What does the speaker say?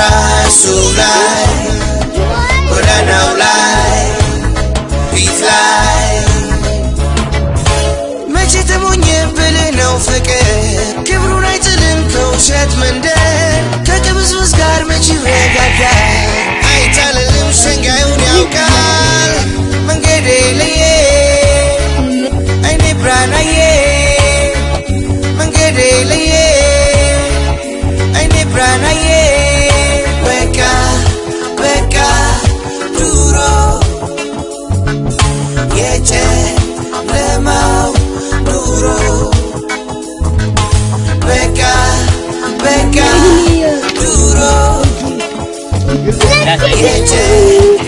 bright, so bright. That's it.